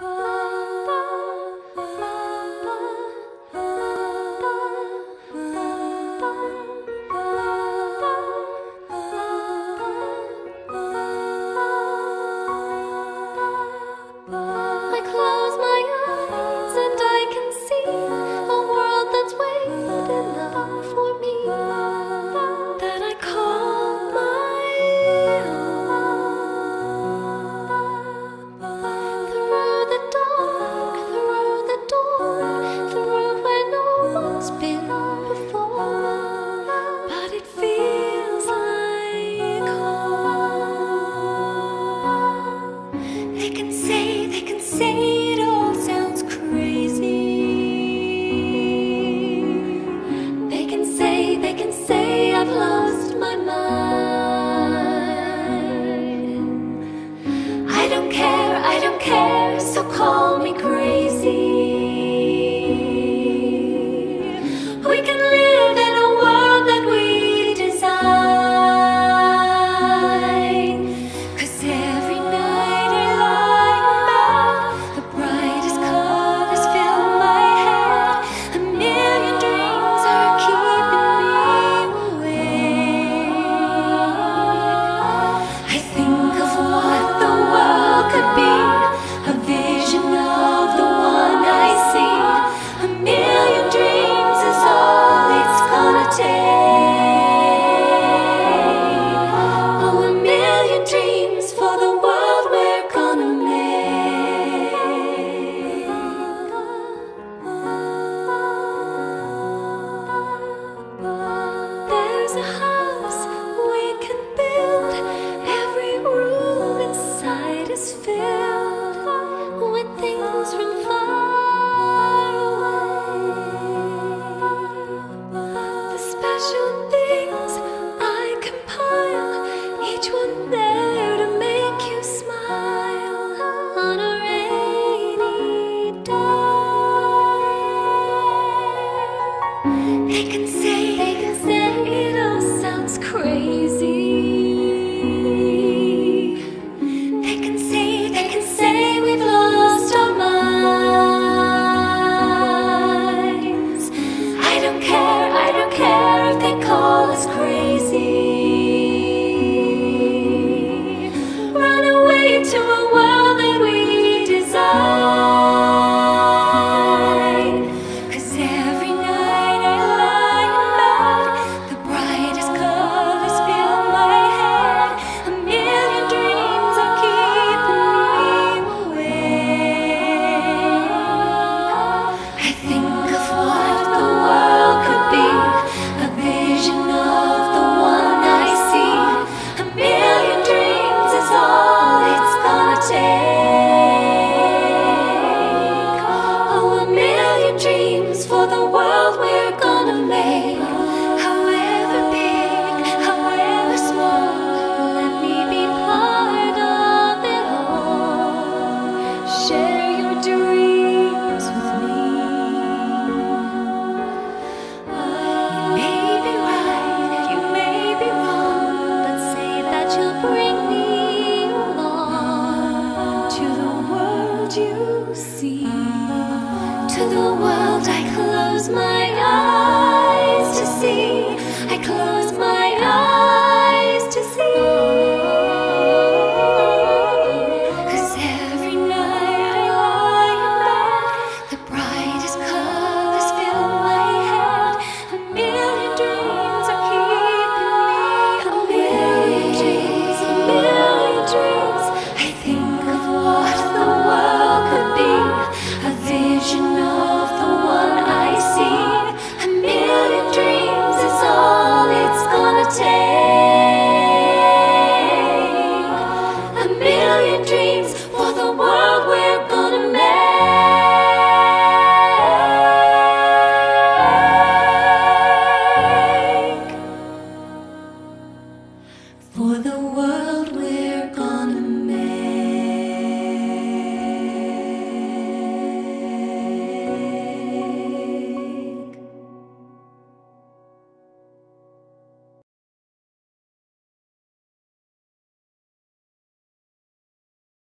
Bye. so call me crazy. They can say, they can say it all sounds crazy. for the world we're gonna make. However big, however small, let me be part of it all. Share your dreams with me. Oh, you may be right, you may be wrong, but say that you'll bring me along to the world you see to the world I close my eyes